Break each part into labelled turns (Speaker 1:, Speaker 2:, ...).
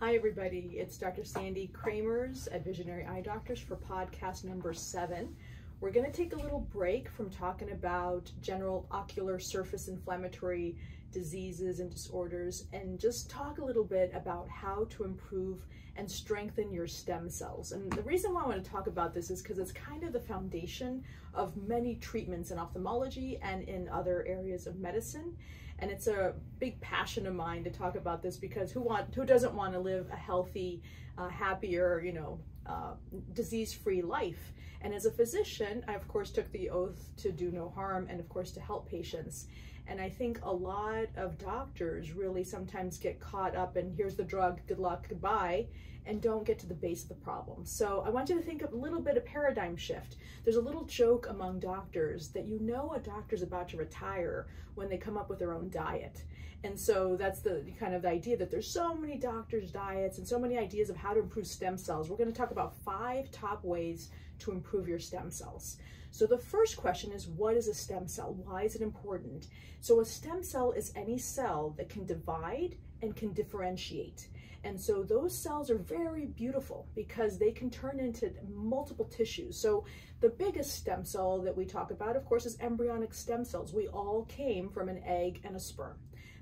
Speaker 1: Hi, everybody. It's Dr. Sandy Cremers at Visionary Eye Doctors for podcast number seven. We're going to take a little break from talking about general ocular surface inflammatory diseases and disorders and just talk a little bit about how to improve and strengthen your stem cells. And the reason why I want to talk about this is because it's kind of the foundation of many treatments in ophthalmology and in other areas of medicine. And it's a big passion of mine to talk about this because who want who doesn't want to live a healthy, uh, happier, you know, uh, disease-free life? And as a physician, I of course took the oath to do no harm and of course to help patients. And I think a lot of doctors really sometimes get caught up in here's the drug, good luck, goodbye, and don't get to the base of the problem. So I want you to think of a little bit of paradigm shift. There's a little joke among doctors that you know a doctor's about to retire when they come up with their own diet. And so that's the kind of the idea that there's so many doctors' diets and so many ideas of how to improve stem cells. We're going to talk about five top ways to improve your stem cells. So the first question is, what is a stem cell? Why is it important? So a stem cell is any cell that can divide and can differentiate. And so those cells are very beautiful because they can turn into multiple tissues. So the biggest stem cell that we talk about, of course, is embryonic stem cells. We all came from an egg and a sperm.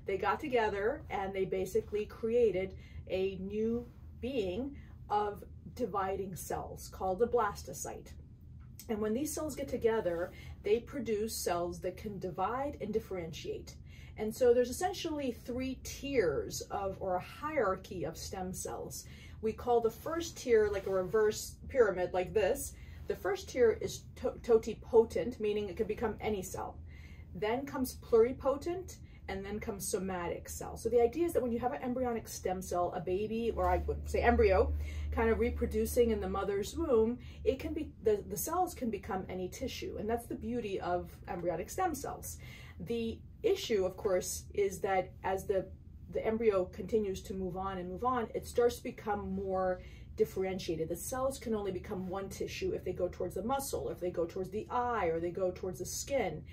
Speaker 1: They got together and they basically created a new being of dividing cells called a blastocyte. And when these cells get together, they produce cells that can divide and differentiate. And so there's essentially three tiers of, or a hierarchy of stem cells. We call the first tier like a reverse pyramid like this. The first tier is to totipotent, meaning it can become any cell. Then comes pluripotent, and then comes somatic cell. So the idea is that when you have an embryonic stem cell, a baby, or I would say embryo, kind of reproducing in the mother's womb, it can be, the, the cells can become any tissue. And that's the beauty of embryonic stem cells. The issue, of course, is that as the, the embryo continues to move on and move on, it starts to become more differentiated. The cells can only become one tissue if they go towards the muscle, if they go towards the eye, or they go towards the skin,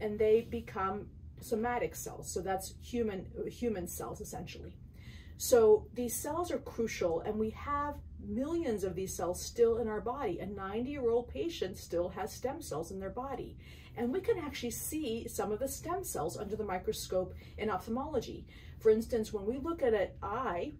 Speaker 1: and they become somatic cells. So that's human, human cells essentially. So these cells are crucial and we have millions of these cells still in our body. A 90 year old patient still has stem cells in their body. And we can actually see some of the stem cells under the microscope in ophthalmology. For instance, when we look at an eye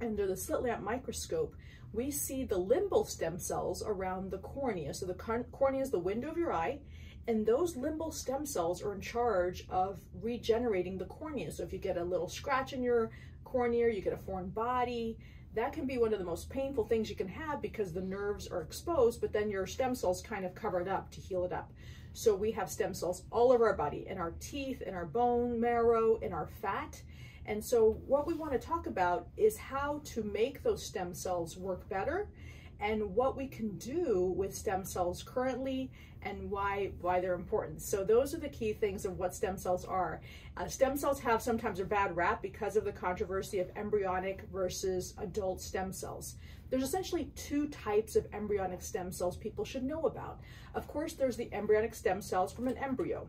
Speaker 1: under the slit lamp microscope, we see the limbal stem cells around the cornea. So the cornea is the window of your eye, and those limbal stem cells are in charge of regenerating the cornea. So if you get a little scratch in your cornea, you get a foreign body, that can be one of the most painful things you can have because the nerves are exposed, but then your stem cells kind of cover it up to heal it up. So we have stem cells all over our body, in our teeth, in our bone marrow, in our fat. And so what we want to talk about is how to make those stem cells work better and what we can do with stem cells currently and why why they're important. So those are the key things of what stem cells are. Uh, stem cells have sometimes a bad rap because of the controversy of embryonic versus adult stem cells. There's essentially two types of embryonic stem cells people should know about. Of course, there's the embryonic stem cells from an embryo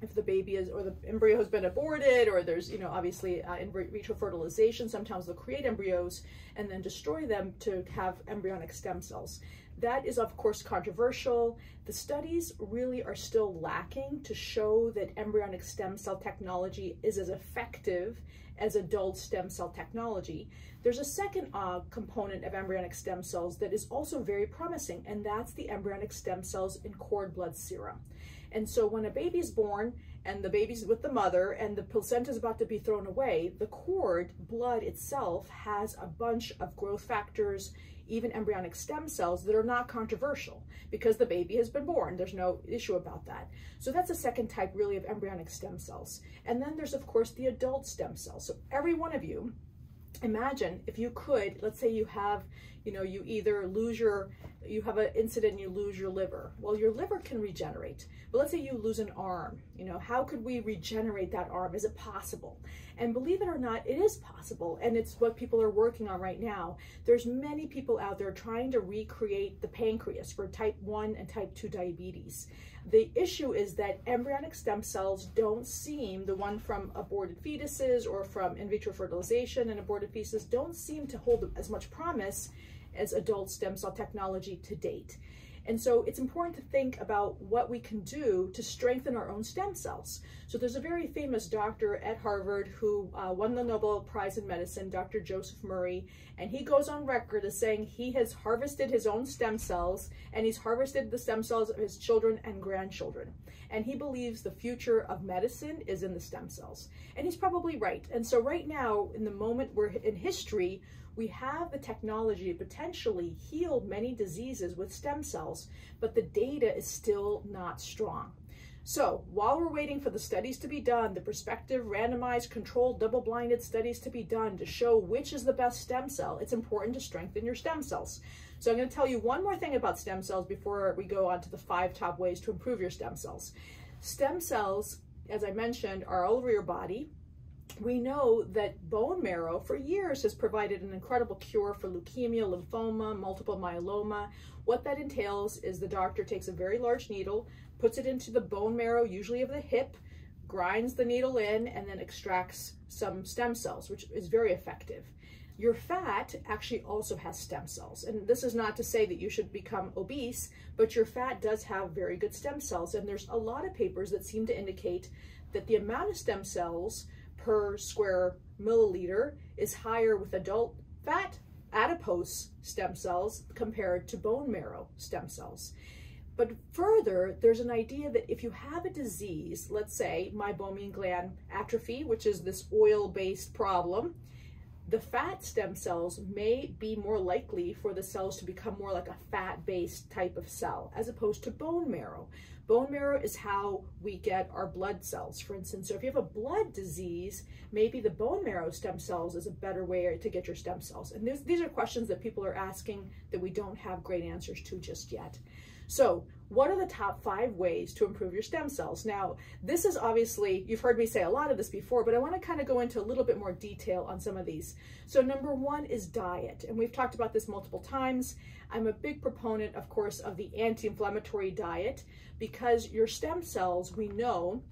Speaker 1: if the baby is or the embryo has been aborted or there's you know obviously uh, in vitro fertilization sometimes they'll create embryos and then destroy them to have embryonic stem cells. That is of course controversial. The studies really are still lacking to show that embryonic stem cell technology is as effective as adult stem cell technology. There's a second uh, component of embryonic stem cells that is also very promising and that's the embryonic stem cells in cord blood serum and so when a baby's born and the baby's with the mother and the placenta is about to be thrown away, the cord blood itself has a bunch of growth factors, even embryonic stem cells that are not controversial because the baby has been born. There's no issue about that. So that's a second type really of embryonic stem cells. And then there's of course the adult stem cells. So every one of you imagine if you could, let's say you have, you know, you either lose your you have an incident and you lose your liver. Well, your liver can regenerate, but let's say you lose an arm. You know, how could we regenerate that arm? Is it possible? And believe it or not, it is possible, and it's what people are working on right now. There's many people out there trying to recreate the pancreas for type 1 and type 2 diabetes. The issue is that embryonic stem cells don't seem, the one from aborted fetuses or from in vitro fertilization and aborted fetuses, don't seem to hold as much promise as adult stem cell technology to date. And so it's important to think about what we can do to strengthen our own stem cells. So there's a very famous doctor at Harvard who uh, won the Nobel Prize in Medicine, Dr. Joseph Murray, and he goes on record as saying he has harvested his own stem cells and he's harvested the stem cells of his children and grandchildren. And he believes the future of medicine is in the stem cells. And he's probably right. And so right now, in the moment we're in history, we have the technology to potentially heal many diseases with stem cells, but the data is still not strong. So while we're waiting for the studies to be done, the prospective randomized controlled double-blinded studies to be done to show which is the best stem cell, it's important to strengthen your stem cells. So I'm going to tell you one more thing about stem cells before we go on to the five top ways to improve your stem cells. Stem cells, as I mentioned, are all over your body we know that bone marrow for years has provided an incredible cure for leukemia, lymphoma, multiple myeloma. What that entails is the doctor takes a very large needle, puts it into the bone marrow, usually of the hip, grinds the needle in, and then extracts some stem cells, which is very effective. Your fat actually also has stem cells. And this is not to say that you should become obese, but your fat does have very good stem cells. And there's a lot of papers that seem to indicate that the amount of stem cells per square milliliter is higher with adult fat adipose stem cells compared to bone marrow stem cells. But further, there's an idea that if you have a disease, let's say meibomian gland atrophy, which is this oil-based problem, the fat stem cells may be more likely for the cells to become more like a fat-based type of cell, as opposed to bone marrow. Bone marrow is how we get our blood cells, for instance. So if you have a blood disease, maybe the bone marrow stem cells is a better way to get your stem cells. And these are questions that people are asking that we don't have great answers to just yet. So what are the top five ways to improve your stem cells? Now, this is obviously, you've heard me say a lot of this before, but I wanna kind of go into a little bit more detail on some of these. So number one is diet, and we've talked about this multiple times. I'm a big proponent, of course, of the anti-inflammatory diet because your stem cells, we know,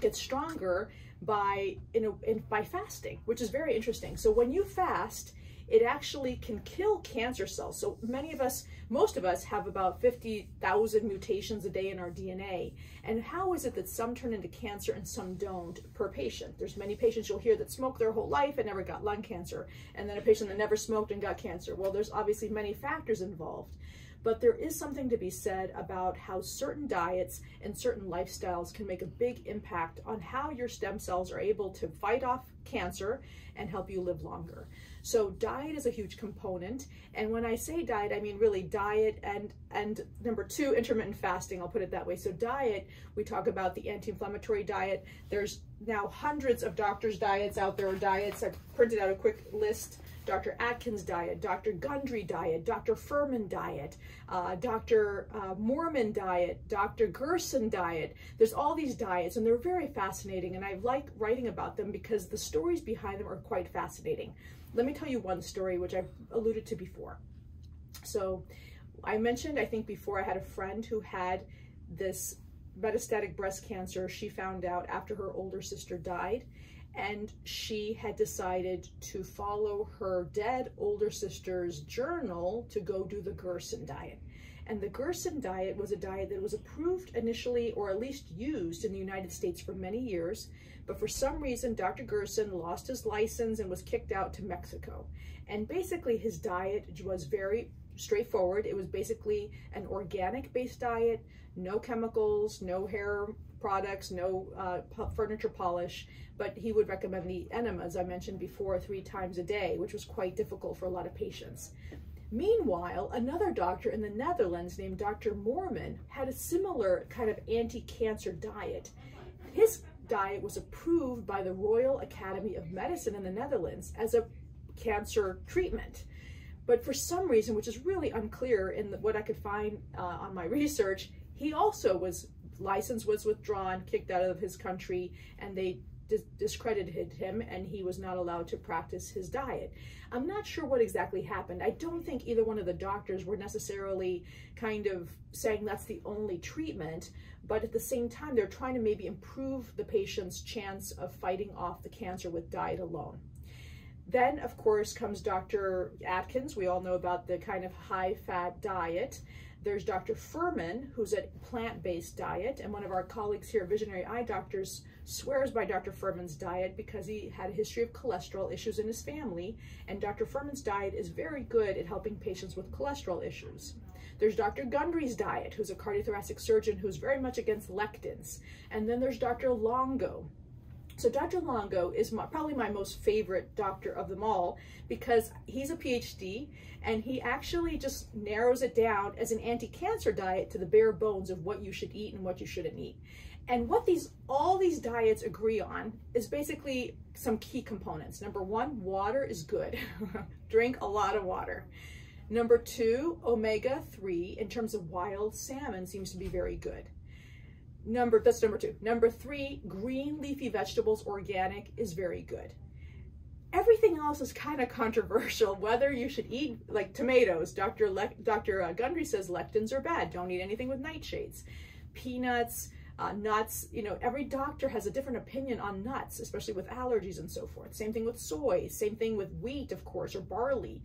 Speaker 1: get stronger by, in a, in, by fasting, which is very interesting. So when you fast, it actually can kill cancer cells. So many of us, most of us have about 50,000 mutations a day in our DNA. And how is it that some turn into cancer and some don't per patient? There's many patients you'll hear that smoked their whole life and never got lung cancer. And then a patient that never smoked and got cancer. Well, there's obviously many factors involved but there is something to be said about how certain diets and certain lifestyles can make a big impact on how your stem cells are able to fight off cancer and help you live longer. So diet is a huge component. And when I say diet, I mean really diet and, and number two, intermittent fasting, I'll put it that way. So diet, we talk about the anti-inflammatory diet. There's now hundreds of doctors' diets out there, diets. I've printed out a quick list Dr. Atkins diet, Dr. Gundry diet, Dr. Fuhrman diet, uh, Dr. Uh, Moerman diet, Dr. Gerson diet. There's all these diets and they're very fascinating and I like writing about them because the stories behind them are quite fascinating. Let me tell you one story which I've alluded to before. So I mentioned, I think before, I had a friend who had this metastatic breast cancer she found out after her older sister died and she had decided to follow her dead older sister's journal to go do the Gerson diet. And the Gerson diet was a diet that was approved initially, or at least used in the United States for many years. But for some reason, Dr. Gerson lost his license and was kicked out to Mexico. And basically, his diet was very straightforward. It was basically an organic based diet, no chemicals, no hair products, no uh, furniture polish, but he would recommend the enemas I mentioned before three times a day, which was quite difficult for a lot of patients. Meanwhile, another doctor in the Netherlands named Dr. Moerman had a similar kind of anti-cancer diet. His diet was approved by the Royal Academy of Medicine in the Netherlands as a cancer treatment. But for some reason, which is really unclear in the, what I could find uh, on my research, he also was license was withdrawn, kicked out of his country, and they dis discredited him and he was not allowed to practice his diet. I'm not sure what exactly happened. I don't think either one of the doctors were necessarily kind of saying that's the only treatment, but at the same time, they're trying to maybe improve the patient's chance of fighting off the cancer with diet alone. Then, of course, comes Dr. Atkins. We all know about the kind of high fat diet. There's Dr. Fuhrman, who's a plant-based diet, and one of our colleagues here, Visionary Eye Doctors, swears by Dr. Fuhrman's diet because he had a history of cholesterol issues in his family, and Dr. Fuhrman's diet is very good at helping patients with cholesterol issues. There's Dr. Gundry's diet, who's a cardiothoracic surgeon who's very much against lectins. And then there's Dr. Longo, so Dr. Longo is my, probably my most favorite doctor of them all because he's a PhD and he actually just narrows it down as an anti-cancer diet to the bare bones of what you should eat and what you shouldn't eat. And what these all these diets agree on is basically some key components. Number one, water is good. Drink a lot of water. Number two, omega-3 in terms of wild salmon seems to be very good. Number, that's number two. Number three, green leafy vegetables, organic, is very good. Everything else is kind of controversial, whether you should eat, like tomatoes. Dr. Le Dr. Gundry says lectins are bad. Don't eat anything with nightshades. Peanuts, uh, nuts, you know, every doctor has a different opinion on nuts, especially with allergies and so forth. Same thing with soy, same thing with wheat, of course, or barley.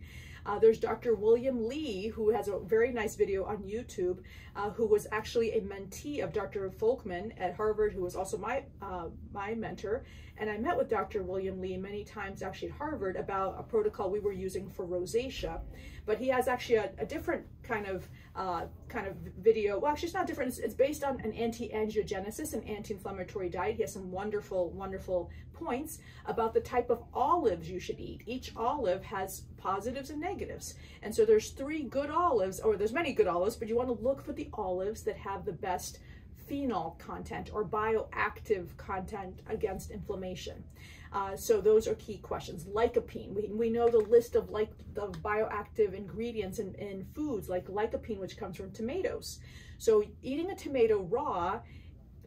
Speaker 1: Uh, there's Dr. William Li, who has a very nice video on YouTube, uh, who was actually a mentee of Dr. Folkman at Harvard, who was also my, uh, my mentor. And I met with Dr. William Li many times actually at Harvard about a protocol we were using for rosacea. But he has actually a, a different kind of uh, kind of video. Well, actually, it's not different. It's, it's based on an anti-angiogenesis and anti-inflammatory diet. He has some wonderful, wonderful points about the type of olives you should eat. Each olive has positives and negatives. And so there's three good olives, or there's many good olives, but you want to look for the olives that have the best phenol content or bioactive content against inflammation. Uh, so those are key questions. Lycopene, we, we know the list of like the bioactive ingredients in, in foods like lycopene, which comes from tomatoes. So eating a tomato raw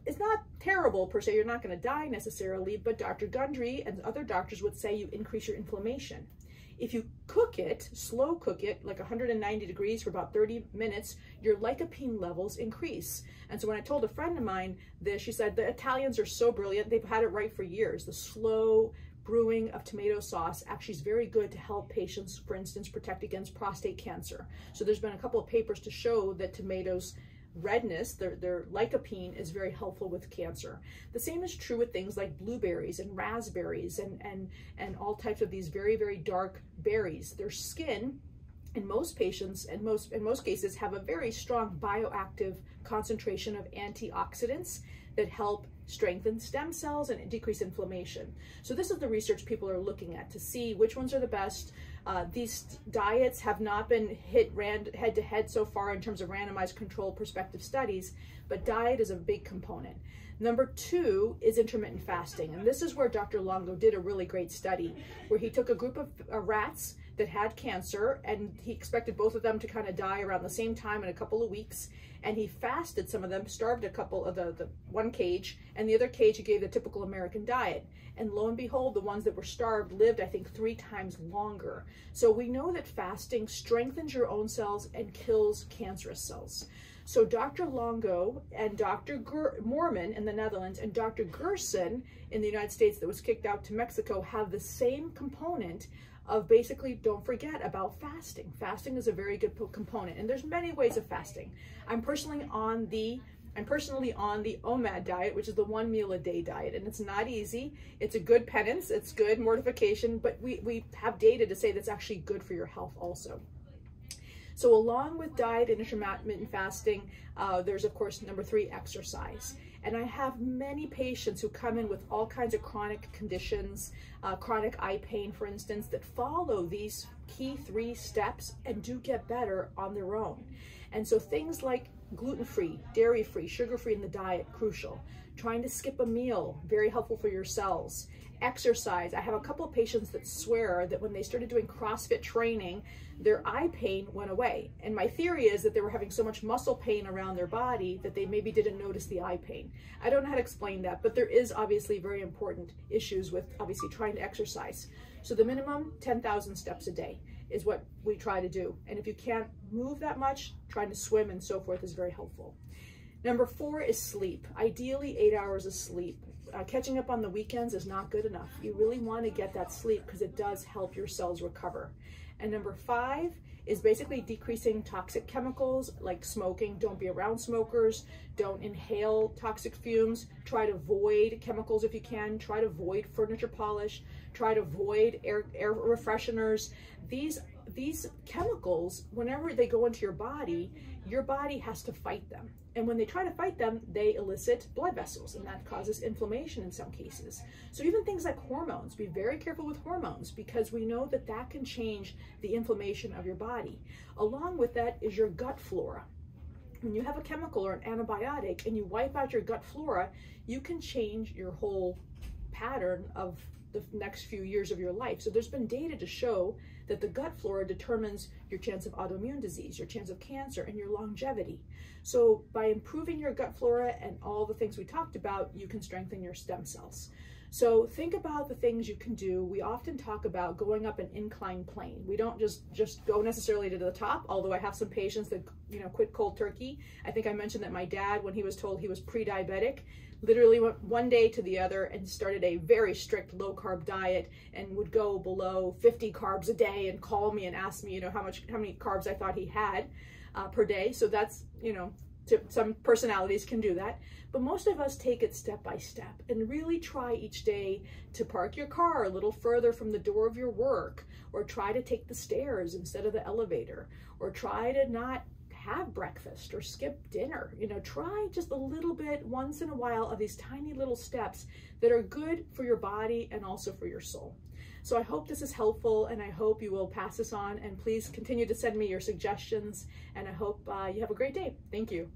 Speaker 1: is not terrible per se. You're not going to die necessarily, but Dr. Gundry and other doctors would say you increase your inflammation. If you cook it, slow cook it, like 190 degrees for about 30 minutes, your lycopene levels increase. And so when I told a friend of mine this, she said, the Italians are so brilliant. They've had it right for years. The slow brewing of tomato sauce actually is very good to help patients, for instance, protect against prostate cancer. So there's been a couple of papers to show that tomatoes redness, their, their lycopene is very helpful with cancer. The same is true with things like blueberries and raspberries and, and, and all types of these very, very dark berries. Their skin in most patients and most in most cases have a very strong bioactive concentration of antioxidants that help strengthen stem cells and decrease inflammation. So this is the research people are looking at to see which ones are the best. Uh, these diets have not been hit head to head so far in terms of randomized controlled prospective studies, but diet is a big component. Number two is intermittent fasting. And this is where Dr. Longo did a really great study where he took a group of uh, rats that had cancer and he expected both of them to kind of die around the same time in a couple of weeks and he fasted some of them starved a couple of the, the one cage and the other cage he gave the typical american diet and lo and behold the ones that were starved lived i think three times longer so we know that fasting strengthens your own cells and kills cancerous cells so Dr. Longo and Dr. Ger Moerman in the Netherlands and Dr. Gerson in the United States that was kicked out to Mexico have the same component of basically don't forget about fasting. Fasting is a very good component and there's many ways of fasting. I'm personally on the I'm personally on the OMAD diet, which is the one meal a day diet, and it's not easy. It's a good penance, it's good mortification, but we, we have data to say that's actually good for your health also. So along with diet and intermittent fasting, uh, there's of course number three, exercise. And I have many patients who come in with all kinds of chronic conditions, uh, chronic eye pain, for instance, that follow these key three steps and do get better on their own. And so things like gluten-free, dairy-free, sugar-free in the diet, crucial. Trying to skip a meal, very helpful for your cells. Exercise. I have a couple of patients that swear that when they started doing CrossFit training, their eye pain went away. And my theory is that they were having so much muscle pain around their body that they maybe didn't notice the eye pain. I don't know how to explain that, but there is obviously very important issues with obviously trying to exercise. So the minimum 10,000 steps a day is what we try to do. And if you can't move that much, trying to swim and so forth is very helpful. Number four is sleep. Ideally, eight hours of sleep. Uh, catching up on the weekends is not good enough. You really want to get that sleep because it does help your cells recover. And number five is basically decreasing toxic chemicals like smoking. Don't be around smokers. Don't inhale toxic fumes. Try to avoid chemicals if you can. Try to avoid furniture polish. Try to avoid air, air refresheners. These these chemicals, whenever they go into your body, your body has to fight them. And when they try to fight them, they elicit blood vessels, and that causes inflammation in some cases. So even things like hormones, be very careful with hormones because we know that that can change the inflammation of your body. Along with that is your gut flora. When you have a chemical or an antibiotic and you wipe out your gut flora, you can change your whole pattern of the next few years of your life. So there's been data to show that the gut flora determines your chance of autoimmune disease, your chance of cancer, and your longevity. So by improving your gut flora and all the things we talked about, you can strengthen your stem cells. So think about the things you can do. We often talk about going up an inclined plane. We don't just just go necessarily to the top, although I have some patients that you know quit cold turkey. I think I mentioned that my dad, when he was told he was pre-diabetic, literally went one day to the other and started a very strict low carb diet and would go below 50 carbs a day and call me and ask me, you know, how much, how many carbs I thought he had uh, per day. So that's, you know, to, some personalities can do that, but most of us take it step by step and really try each day to park your car a little further from the door of your work or try to take the stairs instead of the elevator or try to not have breakfast or skip dinner. You know, try just a little bit once in a while of these tiny little steps that are good for your body and also for your soul. So I hope this is helpful and I hope you will pass this on and please continue to send me your suggestions and I hope uh, you have a great day. Thank you.